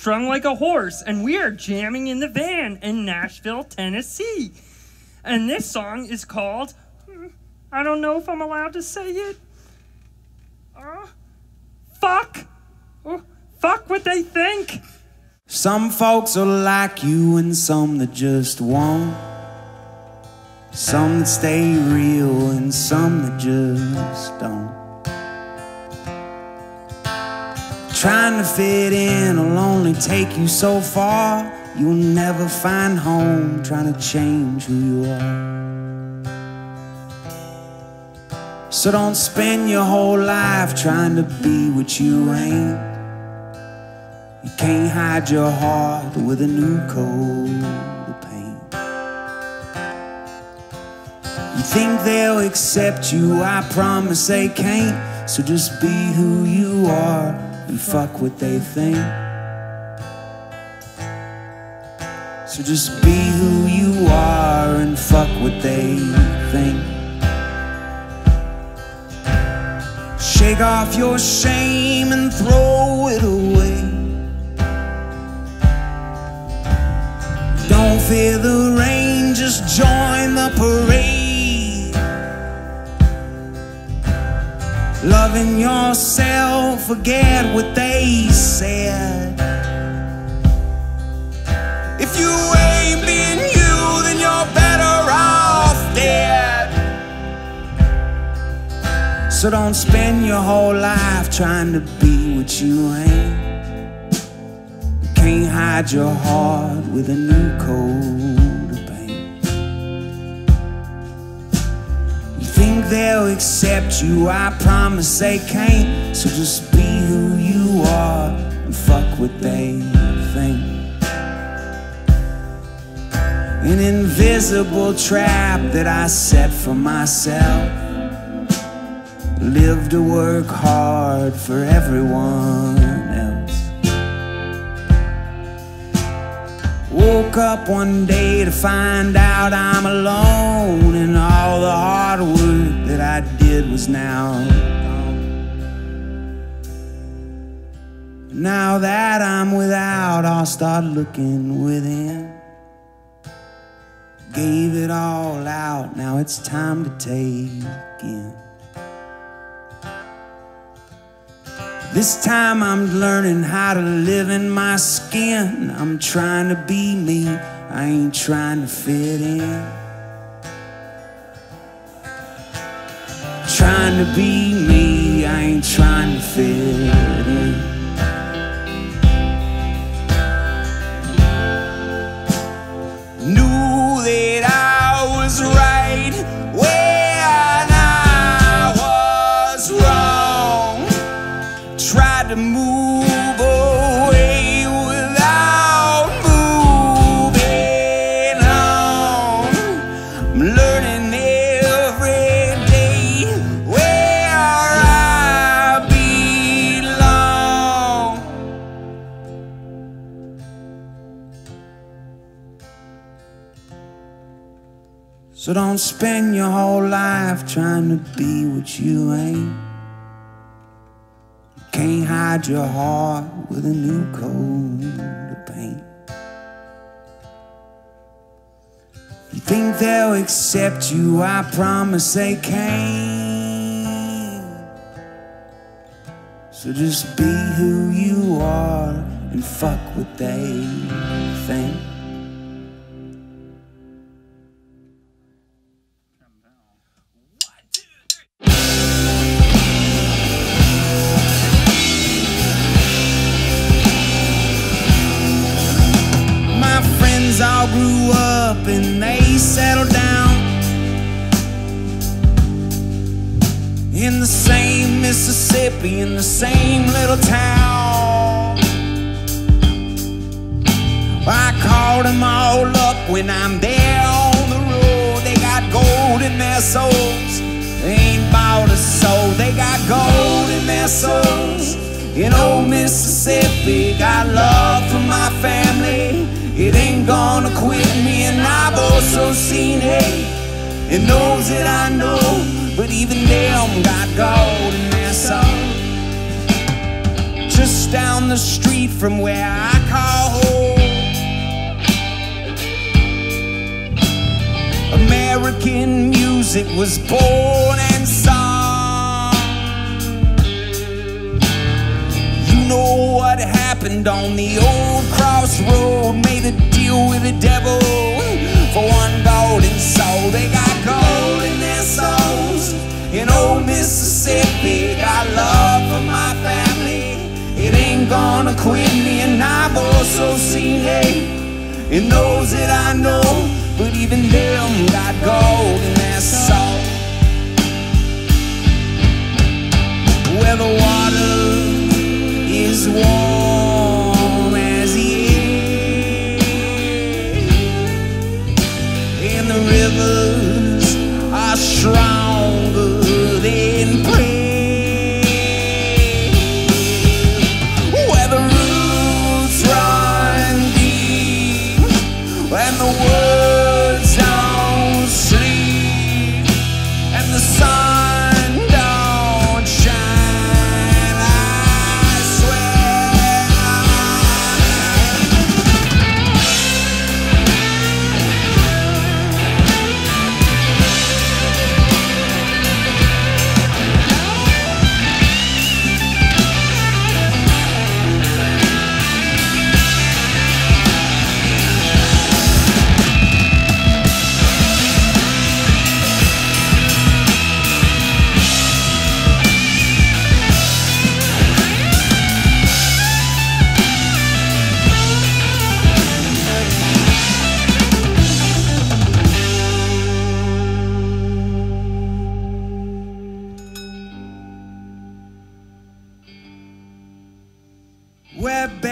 Strung Like a Horse, and we are jamming in the van in Nashville, Tennessee. And this song is called. hmm, I don't know if I'm allowed to say it. Uh, fuck. Oh, fuck what they think. Some folks are like you and some that just won't. Some that stay real and some that just don't. Trying to fit in will only take you so far. You'll never find home trying to change who you are. So don't spend your whole life trying to be what you ain't. You can't hide your heart with a new coat of paint. You think they'll accept you, I promise they can't. So just be who you are and fuck what they think. So just be who you are and fuck what they think. Shake off your shame and throw it away. Don't fear the rain, just join the parade. Loving yourself, forget what they said. If you ain't being you, then you're better off dead. So don't spend your whole life trying to be what you ain't. You can't hide your heart with a new coat of paint. You think they'll accept you, I promise they can't. So just are and fuck what they think. An invisible trap that I set for myself. Live to work hard for everyone else. Woke up one day to find out I'm alone, and all the hard work that I did was now Now that I'm without, I'll start looking within. Gave it all out, now it's time to take in. This time I'm learning how to live in my skin. I'm trying to be me, I ain't trying to fit in. Trying to be me, I ain't trying to fit in. So don't spend your whole life trying to be what you ain't. Can't hide your heart with a new coat of paint. You think they'll accept you, I promise they can't. So just be who you are and fuck what they think. Grew up and they settled down in the same Mississippi, in the same little town. I called them all up when I'm there on the road. They got gold in their souls. They ain't bought a soul. They got gold in their souls. In old Mississippi, got love also seen hate. It knows that I know, but but even them got gold in their soul. Just down the street from where I call home. American music was born and sung. You know what happened on the old crossroad? Made a deal with the devil for one golden soul. They got gold in their souls. In old Mississippi, got love for my family. It ain't gonna quit me, and I've also seen hate in those that I know. But even them got gold in their soul. Where the water is warm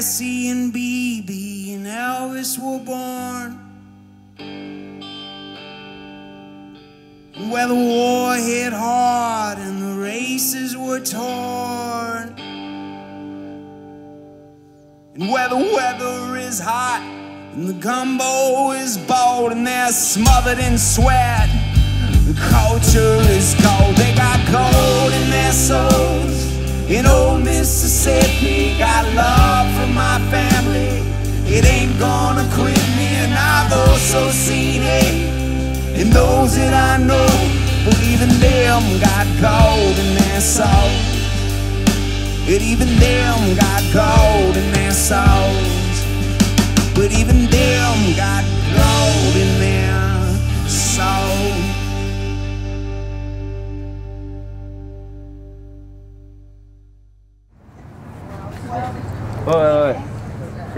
Bessie and BB and Elvis were born. Where the war hit hard and the races were torn. And where the weather is hot and the gumbo is bold and they're smothered in sweat. The culture is cold, they got gold in their souls. In old Mississippi, got love for my family. It ain't gonna quit me, and I've also seen it. And those that I know, but even them got gold in their soul. But even them got gold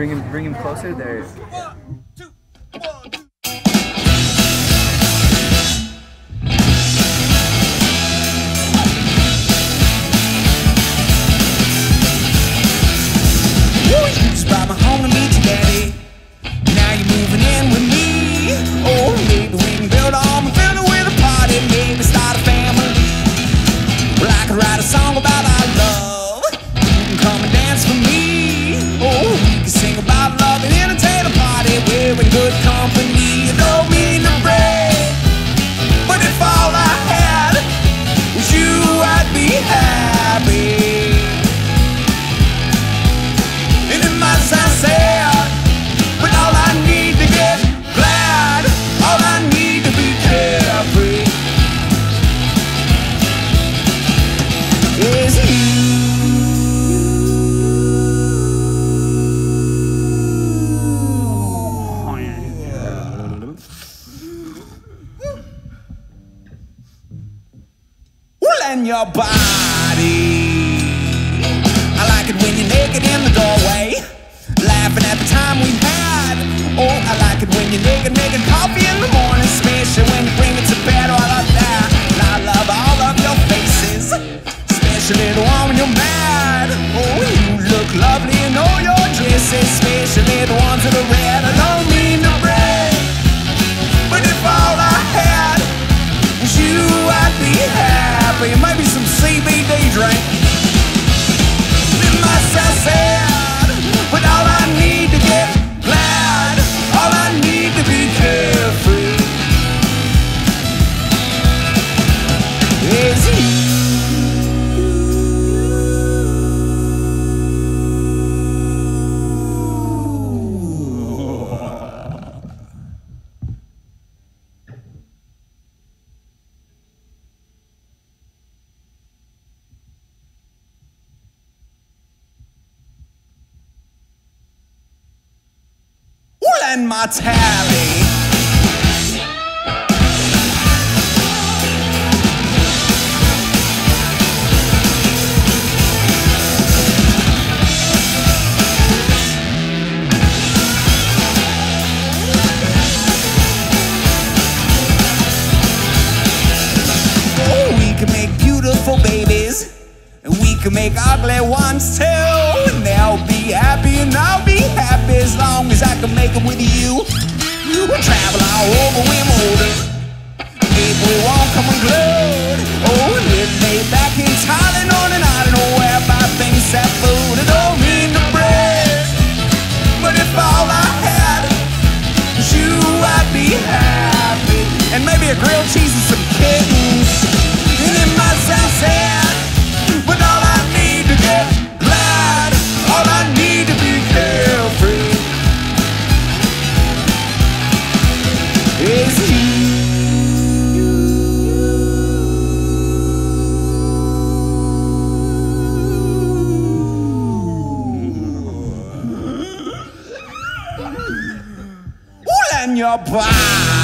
Bring him, bring him closer. There. Your body. I like it when you're naked in the doorway, laughing at the time we had. Oh, I like it when you're naked, making coffee in the morning, especially when you bring it to bed. Oh, I love that. And I love all of your faces, especially the one when you're mad. Oh, you look lovely in all your dresses, especially the ones that are red. And my tally. Oh, we can make beautiful babies, and we can make ugly ones too. And they'll be happy, and I'll be happy as long as I can make them with you. We'll travel all over, we're older. We won't come unglued. Oh, and we'll lay back in Thailand on an island, oh, where by things that food. I don't mean to brag, but if all I had was you, I'd be happy. And maybe a grilled cheese and some your.